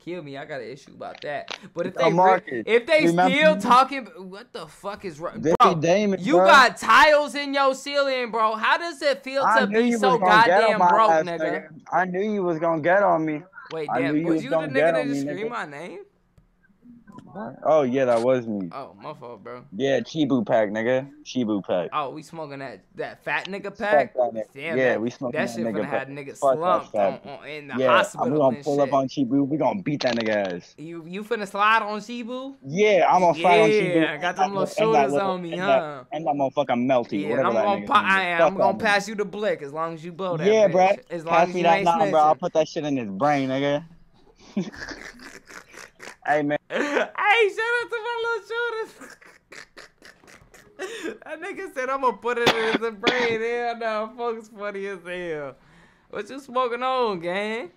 kill me. I got an issue about that. But if they Marcus, if they remember- still talking, what the fuck is wrong, bro? Damon, you bro. got tiles in your ceiling, bro. How does it feel I to be so was goddamn broke, ass, nigga? I knew you was gonna get on me. Wait, damn, knew you was was you the nigga that just screamed my name? Oh yeah, that was me. Oh, my fault, bro. Yeah, Chibu pack, nigga. Chibu pack. Oh, we smoking that that fat nigga pack. that nigga. Damn, yeah, that, we smoking that that shit nigga finna have niggas slumped on, fat. on, in the Yeah, hospital we gonna pull shit. up on Chibu. We gonna beat that nigga ass. you you finna slide on Shibu? Yeah, I'm gonna fight on Chibu. Yeah, I got them little shoulders on me, and huh? That, and that motherfucking melty. Yeah, whatever I'm gonna pa- I am. I'm gonna pass you the blick as long as you blow that. Yeah, bitch. bro. As long Pass as me that ain't bro. I'll put that shit in his brain, nigga. hey man, hey, shout out to my little shooters. that nigga said I'm gonna put it in his brain. Hell no, folks funny as hell. What you smoking on, gang?